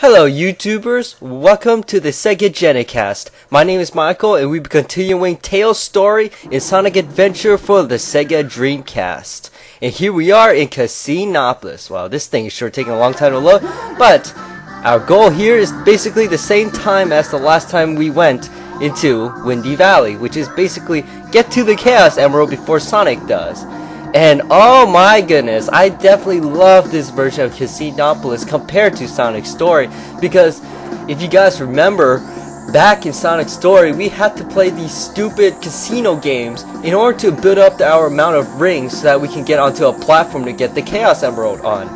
Hello YouTubers, welcome to the Sega Genicast. My name is Michael and we'll be continuing Tails' story in Sonic Adventure for the Sega Dreamcast. And here we are in Casinopolis. Wow, this thing is sure taking a long time to load, but our goal here is basically the same time as the last time we went into Windy Valley, which is basically get to the Chaos Emerald before Sonic does. And oh my goodness, I definitely love this version of Casinopolis compared to Sonic Story because if you guys remember, back in Sonic Story, we had to play these stupid casino games in order to build up our amount of rings so that we can get onto a platform to get the Chaos Emerald on.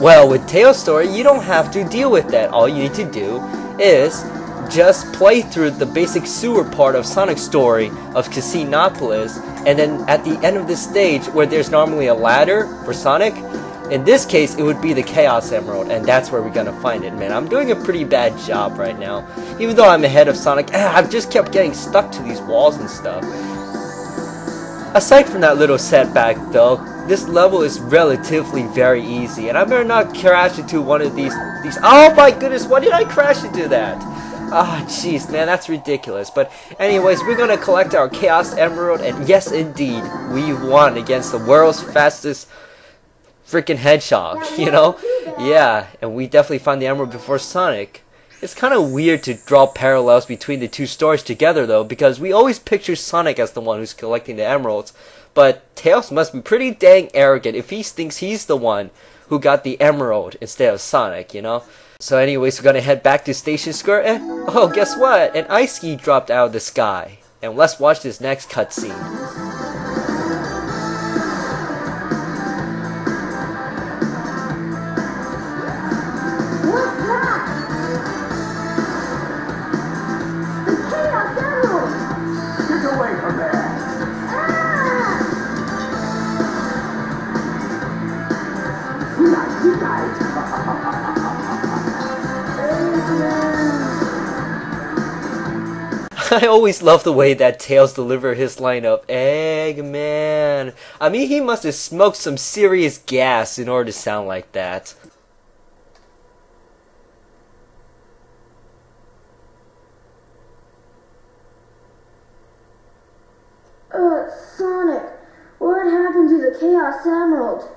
Well, with Tails Story, you don't have to deal with that. All you need to do is just play through the basic sewer part of Sonic Story of Casinopolis, and then at the end of the stage, where there's normally a ladder for Sonic, in this case, it would be the Chaos Emerald, and that's where we're gonna find it, man. I'm doing a pretty bad job right now. Even though I'm ahead of Sonic, ah, I've just kept getting stuck to these walls and stuff. Aside from that little setback, though, this level is relatively very easy, and I better not crash into one of these, these- Oh my goodness, why did I crash into that? Ah, oh, jeez, man, that's ridiculous. But anyways, we're gonna collect our Chaos Emerald, and yes, indeed, we won against the world's fastest freaking hedgehog, you know? Yeah, and we definitely found the emerald before Sonic. It's kind of weird to draw parallels between the two stories together, though, because we always picture Sonic as the one who's collecting the emeralds, but Tails must be pretty dang arrogant if he thinks he's the one who got the emerald instead of Sonic, you know? So anyways, we're gonna head back to Station Square and, oh, guess what? An ice key dropped out of the sky. And let's watch this next cutscene. I always love the way that Tails deliver his line of Eggman. I mean, he must have smoked some serious gas in order to sound like that. Uh, Sonic, what happened to the Chaos Emerald?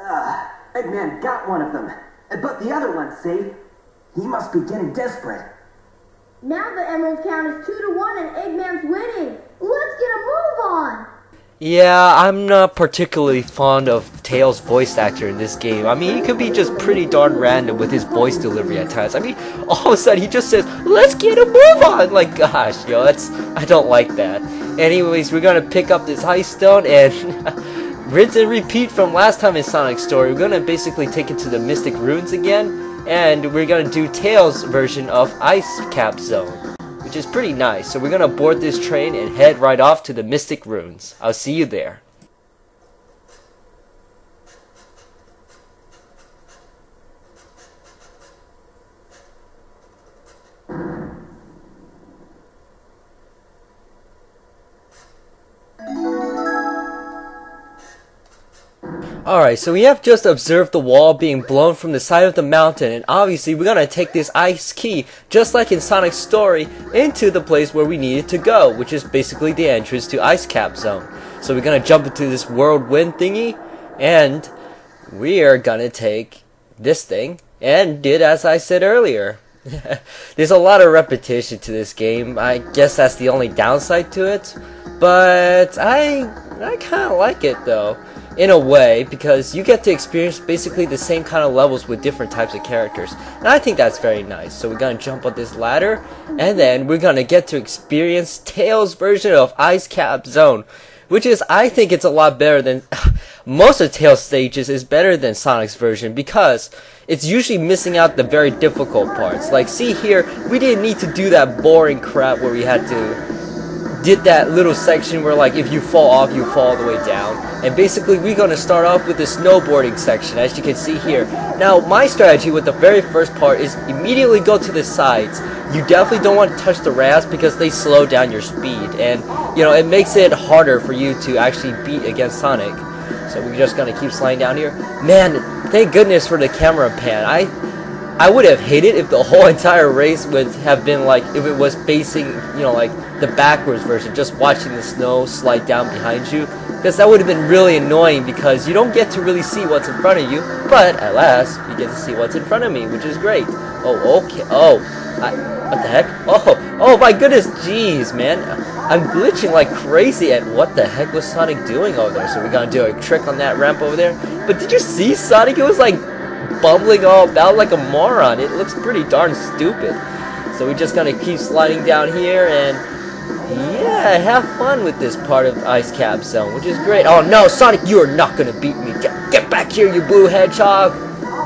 Ah, uh, Eggman got one of them, but the other one's safe. He must be getting desperate. Now the emerald count is 2 to 1 and Eggman's winning. Let's get a move on. Yeah, I'm not particularly fond of Tails' voice actor in this game. I mean, he could be just pretty darn random with his voice delivery at times. I mean, all of a sudden he just says, let's get a move on! Like, gosh, yo, that's, I don't like that. Anyways, we're gonna pick up this ice stone and rinse and repeat from last time in Sonic Story. We're gonna basically take it to the Mystic Ruins again and we're gonna do Tails' version of Ice Cap Zone, which is pretty nice. So we're gonna board this train and head right off to the Mystic Ruins. I'll see you there. Alright, so we have just observed the wall being blown from the side of the mountain, and obviously we're gonna take this ice key, just like in Sonic's story, into the place where we need it to go, which is basically the entrance to Ice Cap Zone. So we're gonna jump into this whirlwind thingy, and we are gonna take this thing, and did as I said earlier. There's a lot of repetition to this game, I guess that's the only downside to it, but I, I kinda like it though in a way because you get to experience basically the same kind of levels with different types of characters. And I think that's very nice. So we're gonna jump on this ladder and then we're gonna get to experience Tails version of Ice Cap Zone which is I think it's a lot better than most of Tails stages is better than Sonic's version because it's usually missing out the very difficult parts. Like see here we didn't need to do that boring crap where we had to did that little section where like if you fall off you fall all the way down. And basically we're to start off with the snowboarding section as you can see here. Now my strategy with the very first part is immediately go to the sides. You definitely don't want to touch the ramps because they slow down your speed. And you know it makes it harder for you to actually beat against Sonic. So we're just to keep sliding down here. Man thank goodness for the camera pan. I I would have hated if the whole entire race would have been like if it was facing you know like the backwards version, just watching the snow slide down behind you, because that would have been really annoying because you don't get to really see what's in front of you, but at last you get to see what's in front of me, which is great. Oh, okay. Oh, I, what the heck? Oh, oh my goodness, jeez, man. I'm glitching like crazy at what the heck was Sonic doing over there. So we're gonna do a trick on that ramp over there. But did you see Sonic? It was like bubbling all about like a moron. It looks pretty darn stupid. So we're just gonna keep sliding down here and yeah, have fun with this part of Ice Cap Zone, which is great. Oh no, Sonic, you are not gonna beat me. Get, get back here, you blue hedgehog.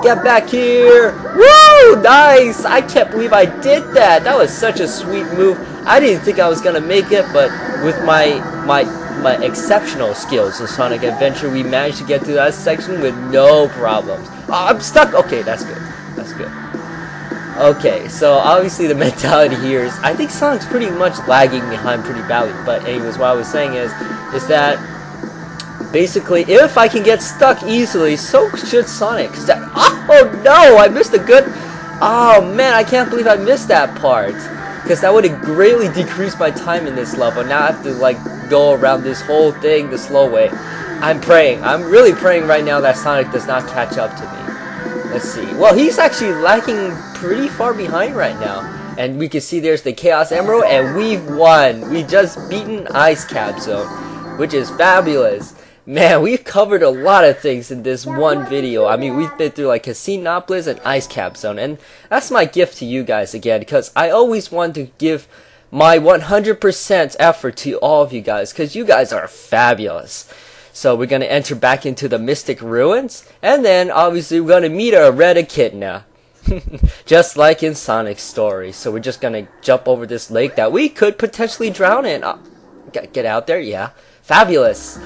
Get back here. Woo, nice. I can't believe I did that. That was such a sweet move. I didn't think I was gonna make it, but with my my my exceptional skills in Sonic Adventure, we managed to get through that section with no problems. Oh, I'm stuck. Okay, that's good. That's good. Okay, so obviously the mentality here is I think Sonic's pretty much lagging behind pretty badly. But anyways, what I was saying is is that basically if I can get stuck easily, so should Sonic. That, oh, oh no, I missed a good. Oh man, I can't believe I missed that part. Because that would have greatly decreased my time in this level. Now I have to like go around this whole thing the slow way. I'm praying. I'm really praying right now that Sonic does not catch up to me. Let's see. Well, he's actually lagging pretty far behind right now. And we can see there's the Chaos Emerald, and we've won. We just beaten Ice Cap Zone, which is fabulous. Man, we've covered a lot of things in this one video. I mean, we've been through like Casinopolis and Ice Cap Zone, and that's my gift to you guys again, because I always want to give my 100% effort to all of you guys, because you guys are fabulous. So we're gonna enter back into the Mystic Ruins, and then obviously we're gonna meet a red echidna. just like in Sonic's story. So we're just gonna jump over this lake that we could potentially drown in. Uh, get, out there, yeah. Fabulous.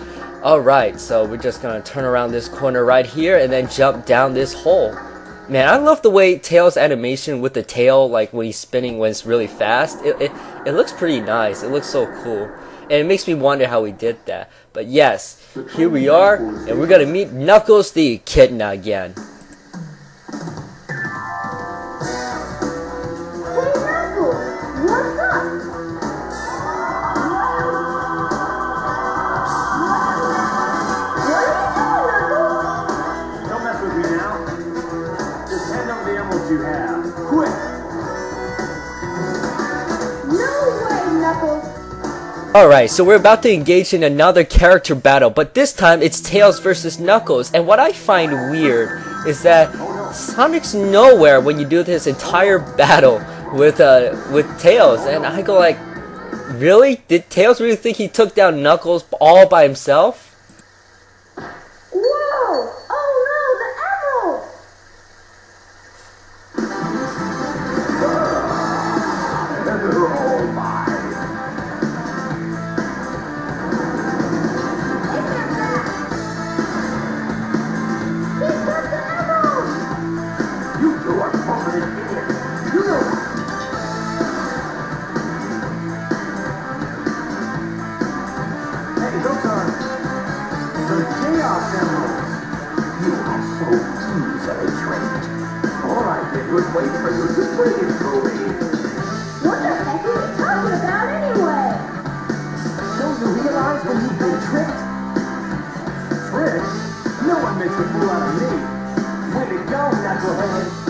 Alright, so we're just gonna turn around this corner right here and then jump down this hole. Man, I love the way Tails' animation with the tail, like when he's spinning when it's really fast. It, it, it looks pretty nice. It looks so cool. And it makes me wonder how he did that. But yes, here we are, and we're gonna meet Knuckles the Echidna again. Alright, so we're about to engage in another character battle, but this time it's Tails versus Knuckles. And what I find weird is that Sonic's nowhere when you do this entire battle with uh with Tails, and I go like, really? Did Tails really think he took down Knuckles all by himself? Are the Chaos Emeralds. You are so easily tricked. All I did was wait for you to bring it to me. What the heck are you talking about anyway? Don't you realize when you've been tricked? Tricked? No one makes a fool out of me. Way to go, knucklehead.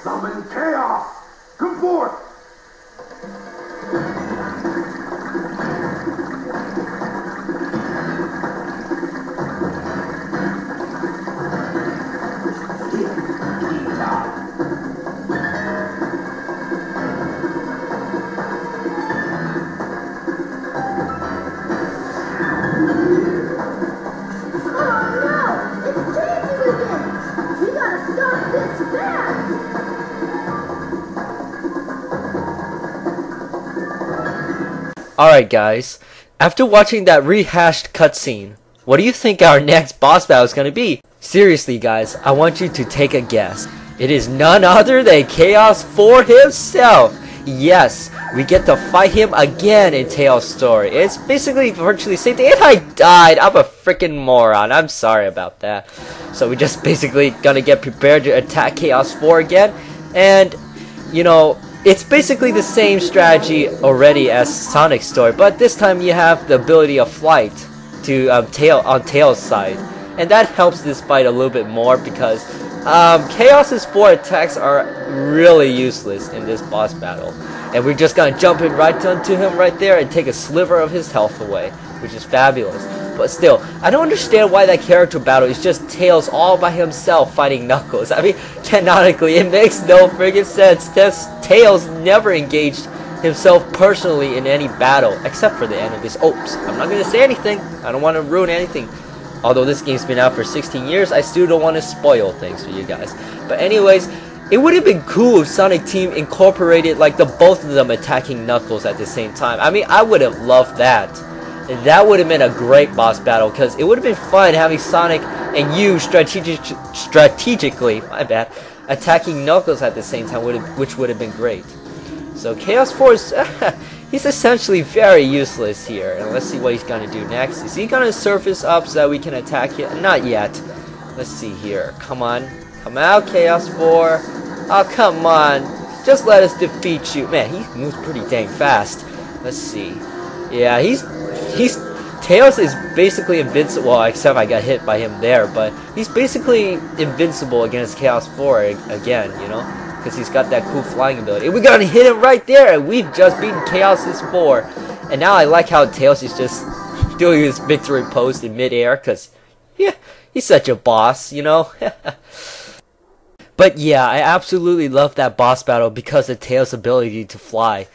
I summon Alright guys, after watching that rehashed cutscene, what do you think our next boss battle is gonna be? Seriously guys, I want you to take a guess. It is none other than Chaos 4 himself! Yes, we get to fight him again in Tails' story. It's basically virtually the same thing. And I died. I'm a freaking moron. I'm sorry about that. So we're just basically gonna get prepared to attack Chaos 4 again. And, you know, it's basically the same strategy already as Sonic's story, but this time you have the ability of flight to um, tail on Tails' side, and that helps this fight a little bit more because um, Chaos's four attacks are really useless in this boss battle, and we're just gonna jump in right onto him right there and take a sliver of his health away, which is fabulous. But still, I don't understand why that character battle is just Tails all by himself fighting Knuckles. I mean, canonically, it makes no friggin' sense. This Tails never engaged himself personally in any battle, except for the end of this. Oops, I'm not gonna say anything. I don't want to ruin anything. Although this game's been out for 16 years, I still don't want to spoil things for you guys. But anyways, it would have been cool if Sonic Team incorporated like the both of them attacking Knuckles at the same time. I mean, I would have loved that. That would have been a great boss battle because it would have been fun having Sonic and you strategic strategically, my bad, attacking Knuckles at the same time, which would have been great. So Chaos 4, he's essentially very useless here. And let's see what he's gonna do next. Is he gonna surface up so that we can attack him? Not yet. Let's see here. Come on. Come out, Chaos 4. Oh, come on. Just let us defeat you. Man, he moves pretty dang fast. Let's see. Yeah, he's he's Tails is basically invincible. Well, except I got hit by him there, but he's basically invincible against Chaos 4 again, you know? Because he's got that cool flying ability. We gotta hit him right there, and we've just beaten Chaos's 4. And now I like how Tails is just doing his victory pose in midair, because, yeah, he's such a boss, you know? but yeah, I absolutely love that boss battle because of Tails' ability to fly.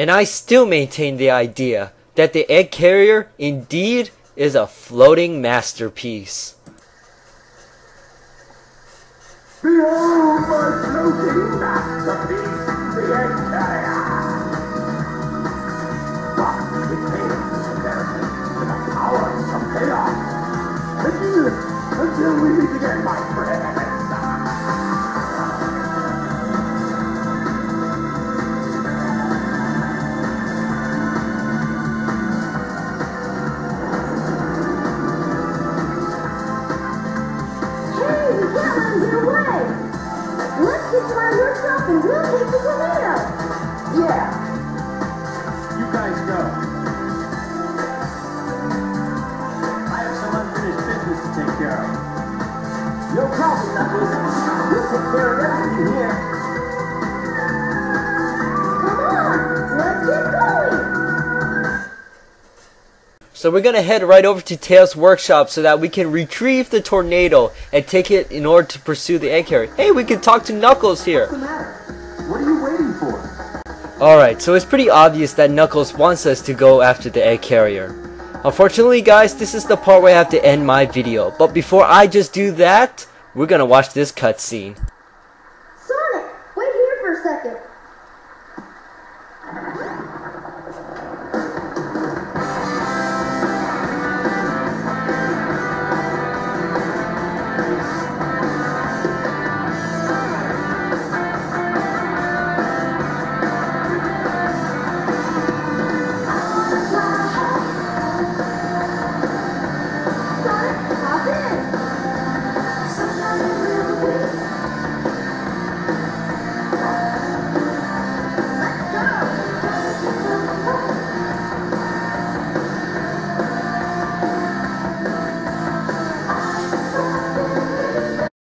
And I still maintain the idea that the egg carrier indeed is a floating masterpiece. Behold my floating masterpiece, So we're gonna head right over to Tails' workshop so that we can retrieve the tornado and take it in order to pursue the egg carrier. Hey, we can talk to Knuckles here. What's the matter? What are you waiting for? Alright, so it's pretty obvious that Knuckles wants us to go after the egg carrier. Unfortunately guys, this is the part where I have to end my video. But before I just do that, we're gonna watch this cutscene.